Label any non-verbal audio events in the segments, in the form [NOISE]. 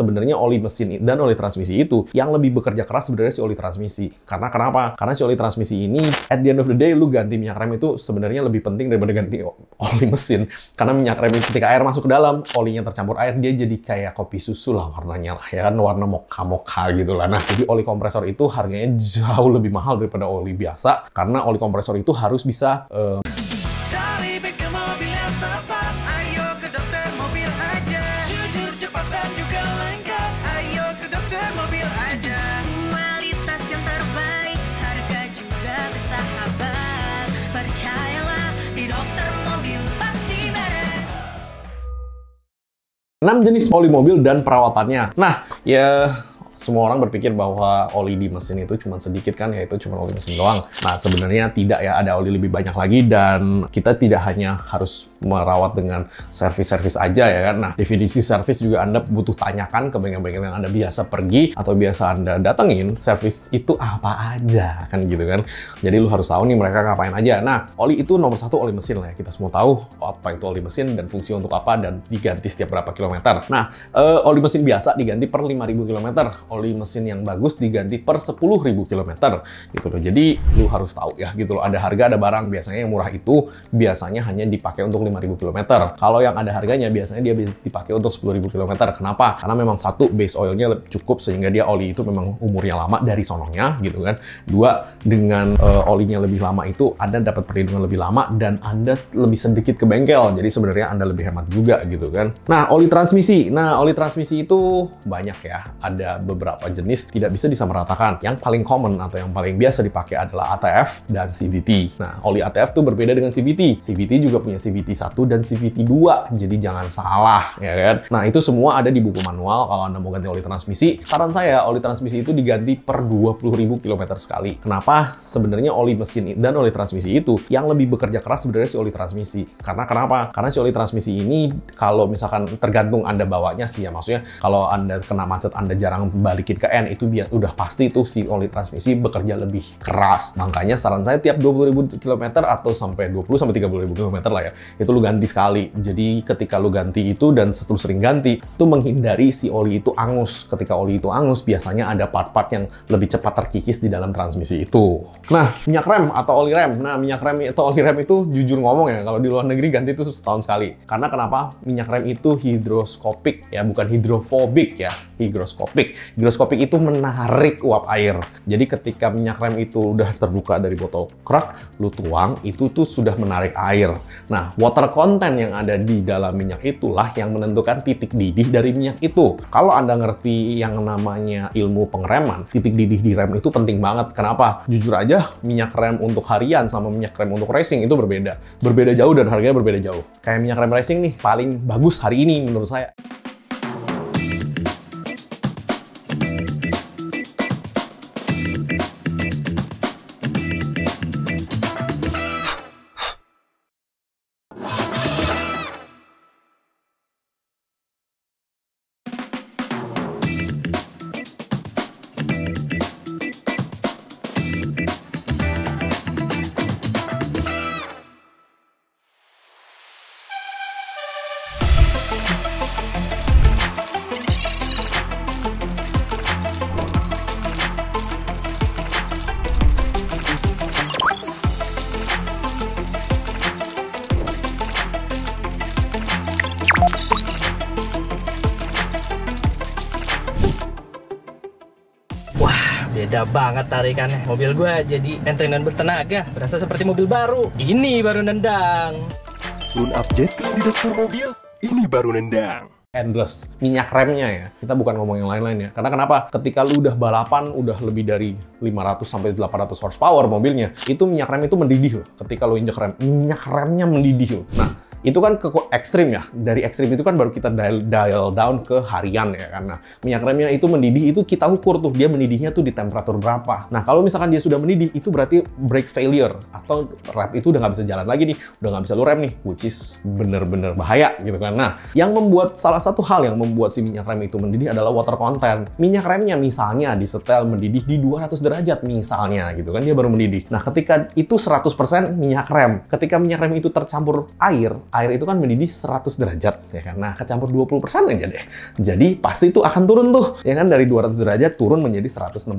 sebenarnya oli mesin dan oli transmisi itu yang lebih bekerja keras sebenarnya si oli transmisi. Karena kenapa? Karena si oli transmisi ini at the end of the day lu ganti minyak rem itu sebenarnya lebih penting daripada ganti [LAUGHS] oli mesin. Karena minyak rem ketika air masuk ke dalam, olinya tercampur air dia jadi kayak kopi susu lah warnanya lah ya kan warna mocha-mocha gitu lah. Nah, jadi oli kompresor itu harganya jauh lebih mahal daripada oli biasa karena oli kompresor itu harus bisa uh, 6 jenis oli mobil dan perawatannya. Nah, ya semua orang berpikir bahwa oli di mesin itu cuma sedikit kan, yaitu cuma oli mesin doang. Nah, sebenarnya tidak ya, ada oli lebih banyak lagi dan kita tidak hanya harus merawat dengan servis-servis aja ya kan. Nah, definisi servis juga Anda butuh tanyakan ke bengkel-bengkel yang Anda biasa pergi atau biasa Anda datengin, servis itu apa aja kan gitu kan. Jadi lu harus tahu nih mereka ngapain aja. Nah, oli itu nomor satu oli mesin lah ya. Kita semua tahu apa itu oli mesin dan fungsi untuk apa dan diganti setiap berapa kilometer. Nah, eh, oli mesin biasa diganti per 5000 kilometer oli mesin yang bagus diganti per 10.000 km gitu loh. Jadi lu harus tahu ya gitu loh. Ada harga ada barang biasanya yang murah itu biasanya hanya dipakai untuk 5.000 km. Kalau yang ada harganya biasanya dia dipakai untuk 10.000 km. Kenapa? Karena memang satu base oilnya cukup sehingga dia oli itu memang umurnya lama dari sononya gitu kan. Dua dengan uh, olinya lebih lama itu Anda dapat perlindungan lebih lama dan Anda lebih sedikit ke bengkel. Jadi sebenarnya Anda lebih hemat juga gitu kan. Nah, oli transmisi. Nah, oli transmisi itu banyak ya. Ada beberapa beberapa jenis tidak bisa disamaratakan. Yang paling common atau yang paling biasa dipakai adalah ATF dan CVT. Nah, oli ATF itu berbeda dengan CVT. CVT juga punya CVT 1 dan CVT 2, jadi jangan salah, ya kan? Nah, itu semua ada di buku manual kalau Anda mau ganti oli transmisi. Saran saya, oli transmisi itu diganti per 20.000 km sekali. Kenapa? Sebenarnya oli mesin dan oli transmisi itu yang lebih bekerja keras sebenarnya si oli transmisi. Karena kenapa? Karena si oli transmisi ini kalau misalkan tergantung Anda bawanya sih ya, maksudnya kalau Anda kena macet, Anda jarang balikin ke N itu biar udah pasti itu si oli transmisi bekerja lebih keras. Makanya saran saya tiap 20.000 km atau sampai 20 sampai 30.000 km lah ya, itu lu ganti sekali. Jadi ketika lu ganti itu dan terus sering ganti, itu menghindari si oli itu angus. Ketika oli itu angus, biasanya ada part-part yang lebih cepat terkikis di dalam transmisi itu. Nah, minyak rem atau oli rem. Nah, minyak rem atau oli rem itu jujur ngomong ya, kalau di luar negeri ganti itu setahun sekali. Karena kenapa? Minyak rem itu hidroskopik ya, bukan hidrofobik ya, higroskopik. Higroskopik itu menarik uap air. Jadi ketika minyak rem itu udah terbuka dari botol kerak, lu tuang, itu tuh sudah menarik air. Nah, water content yang ada di dalam minyak itulah yang menentukan titik didih dari minyak itu. Kalau Anda ngerti yang namanya ilmu pengereman, titik didih di rem itu penting banget. Kenapa? Jujur aja, minyak rem untuk harian sama minyak rem untuk racing itu berbeda. Berbeda jauh dan harganya berbeda jauh. Kayak minyak rem racing nih, paling bagus hari ini menurut saya. Beda banget tarikannya. Mobil gua jadi enteng dan bertenaga. Berasa seperti mobil baru. Ini baru nendang. Tune up jetting di dokter mobil, ini baru nendang. endless minyak remnya ya kita bukan ngomong yang lain-lain ya karena kenapa ketika lu udah balapan udah lebih dari 500 sampai 800 horsepower mobilnya itu minyak rem itu mendidih loh ketika lu injek rem minyak remnya mendidih loh nah itu kan ke ekstrim ya. Dari ekstrim itu kan baru kita dial, dial down ke harian ya karena minyak remnya itu mendidih itu kita ukur tuh dia mendidihnya tuh di temperatur berapa. Nah kalau misalkan dia sudah mendidih itu berarti brake failure atau rem itu udah nggak bisa jalan lagi nih, udah nggak bisa lu rem nih, which is bener-bener bahaya gitu kan. Nah yang membuat salah satu hal yang membuat si minyak rem itu mendidih adalah water content. Minyak remnya misalnya disetel mendidih di 200 derajat misalnya gitu kan dia baru mendidih. Nah ketika itu 100% minyak rem, ketika minyak rem itu tercampur air air itu kan mendidih 100 derajat ya kan. Nah, kecampur 20% aja deh. Jadi pasti itu akan turun tuh ya kan dari 200 derajat turun menjadi 168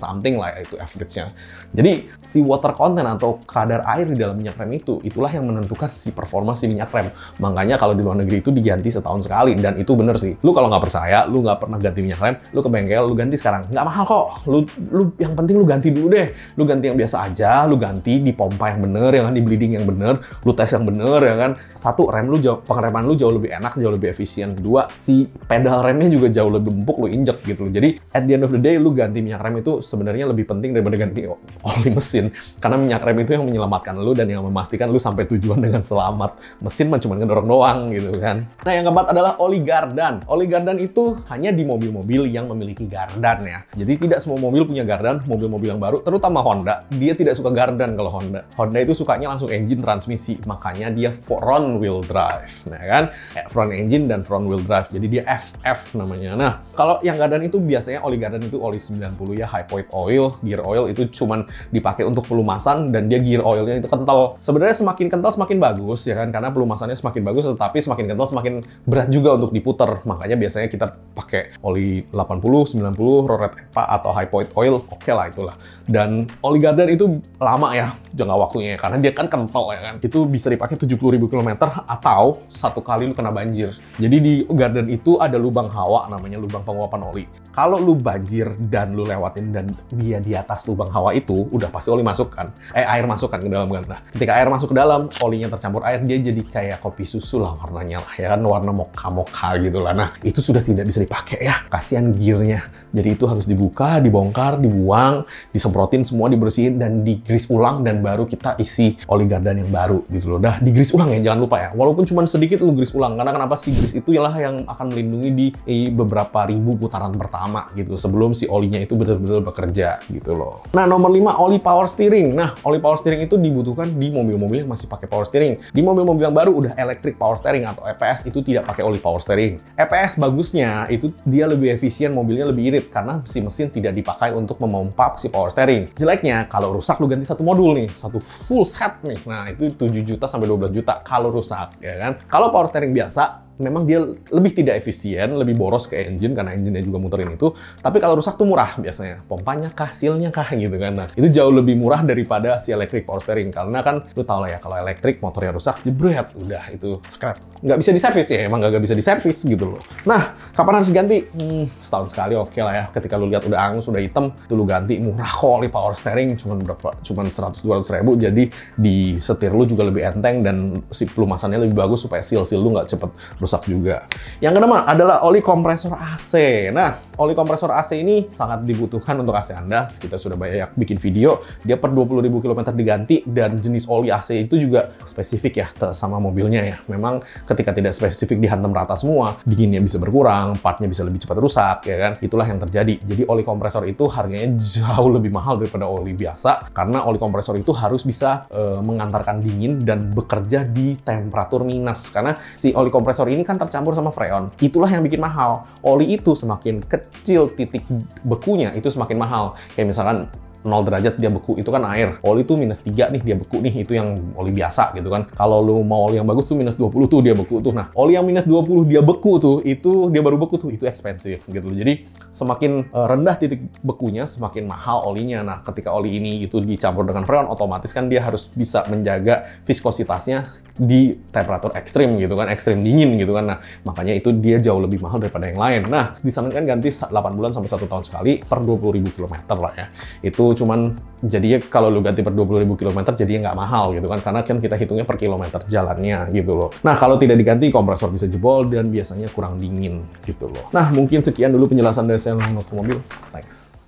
something lah ya, itu average-nya. Jadi si water content atau kadar air di dalam minyak rem itu itulah yang menentukan si performa si minyak rem. Makanya kalau di luar negeri itu diganti setahun sekali dan itu bener sih. Lu kalau nggak percaya, lu nggak pernah ganti minyak rem, lu ke bengkel, lu ganti sekarang. Nggak mahal kok. Lu, lu yang penting lu ganti dulu deh. Lu ganti yang biasa aja, lu ganti di pompa yang bener, yang di bleeding yang bener, lu tes yang bener ya kan. Satu, rem lu jauh, pengereman lu jauh lebih enak, jauh lebih efisien. Kedua, si pedal remnya juga jauh lebih empuk, lu injek gitu. Jadi at the end of the day, lu ganti minyak rem itu sebenarnya lebih penting daripada ganti oli mesin. Karena minyak rem itu yang menyelamatkan lu dan yang memastikan lu sampai tujuan dengan selamat. Mesin mah cuma ngedorong doang gitu kan. Nah yang keempat adalah oli gardan. Oli gardan itu hanya di mobil-mobil yang memiliki gardan ya. Jadi tidak semua mobil punya gardan, mobil-mobil yang baru, terutama Honda, dia tidak suka gardan kalau Honda. Honda itu sukanya langsung engine transmisi, makanya dia front wheel drive, nah kan? Front engine dan front wheel drive, jadi dia FF namanya. Nah, kalau yang gardan itu biasanya oli gardan itu oli 90 ya, high point oil, gear oil itu cuman dipakai untuk pelumasan dan dia gear oilnya itu kental. Sebenarnya semakin kental semakin bagus ya kan, karena pelumasannya semakin bagus, tetapi semakin kental semakin berat juga untuk diputar. Makanya biasanya kita pakai oli 80, 90, Roret EPA atau high point oil, oke lah itulah. Dan oli gardan itu lama ya jangka waktunya ya, karena dia kan kental ya kan. Itu bisa dipakai 70.000 km atau satu kali lu kena banjir. Jadi di garden itu ada lubang hawa namanya lubang penguapan oli. Kalau lu banjir dan lu lewatin dan dia di atas lubang hawa itu, udah pasti oli masuk kan. Eh air masuk kan ke dalam kan. Nah, ketika air masuk ke dalam, olinya tercampur air, dia jadi kayak kopi susu lah warnanya lah ya kan, warna mocha-mocha gitu lah. Nah, itu sudah tidak bisa dipakai ya. Kasihan gearnya. Jadi itu harus dibuka, dibongkar, dibuang, disemprotin semua, dibersihin dan digris ulang dan baru kita isi oli gardan yang baru gitu loh. Dah digris ulang ya, jangan lupa ya. Walaupun cuma sedikit lu gris ulang karena kenapa sih gris itu ialah yang akan melindungi di beberapa ribu putaran pertama gitu sebelum si olinya itu benar-benar bekerja gitu loh. Nah, nomor 5 oli power steering. Nah, oli power steering itu dibutuhkan di mobil-mobil yang masih pakai power steering. Di mobil-mobil yang baru udah electric power steering atau EPS itu tidak pakai oli power steering. EPS bagusnya itu dia lebih efisien, mobilnya lebih irit karena si mesin tidak dipakai untuk memompa si power steering. Jeleknya kalau rusak lu ganti satu modul nih, satu full set nih. Nah, itu 7 juta sampai 12 juta rusak ya kan. Kalau power steering biasa memang dia lebih tidak efisien, lebih boros ke engine karena engine-nya juga muterin itu. Tapi kalau rusak tuh murah biasanya. Pompanya kah, sealnya kah gitu kan. Nah, itu jauh lebih murah daripada si electric power steering. Karena kan lu tau lah ya, kalau elektrik motornya rusak, jebret, udah itu scrap. Nggak bisa diservis ya, emang nggak bisa diservis gitu loh. Nah, kapan harus ganti? Hmm, setahun sekali oke lah ya. Ketika lu lihat udah angus, udah hitam, itu lu ganti murah kok power steering cuman berapa? Cuman 100-200 ribu. Jadi di setir lu juga lebih enteng dan si pelumasannya lebih bagus supaya seal-seal lu nggak cepet rusak juga. Yang kedua adalah oli kompresor AC. Nah, oli kompresor AC ini sangat dibutuhkan untuk AC Anda. Kita sudah banyak bikin video, dia per 20.000 km diganti dan jenis oli AC itu juga spesifik ya sama mobilnya ya. Memang ketika tidak spesifik dihantam rata semua, dinginnya bisa berkurang, partnya bisa lebih cepat rusak ya kan. Itulah yang terjadi. Jadi oli kompresor itu harganya jauh lebih mahal daripada oli biasa karena oli kompresor itu harus bisa eh, mengantarkan dingin dan bekerja di temperatur minus karena si oli kompresor ini kan tercampur sama freon. Itulah yang bikin mahal. Oli itu semakin kecil titik bekunya itu semakin mahal. Kayak misalkan 0 derajat dia beku itu kan air. Oli itu minus 3 nih dia beku nih itu yang oli biasa gitu kan. Kalau lu mau oli yang bagus tuh minus 20 tuh dia beku tuh. Nah, oli yang minus 20 dia beku tuh itu dia baru beku tuh itu expensive gitu loh. Jadi semakin eh, rendah titik bekunya semakin mahal olinya. Nah, ketika oli ini itu dicampur dengan freon otomatis kan dia harus bisa menjaga viskositasnya di temperatur ekstrim gitu kan, ekstrim dingin gitu kan. Nah, makanya itu dia jauh lebih mahal daripada yang lain. Nah, disarankan ganti 8 bulan sampai 1 tahun sekali per 20.000 km lah ya. Itu cuman jadinya kalau lu ganti per 20.000 km jadinya nggak mahal gitu kan karena kan kita hitungnya per kilometer jalannya gitu loh. Nah, kalau tidak diganti kompresor bisa jebol dan biasanya kurang dingin gitu loh. Nah, mungkin sekian dulu penjelasan dari saya otomobil. Thanks.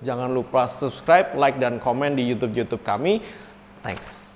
Jangan lupa subscribe, like, dan komen di YouTube-YouTube kami. Thanks.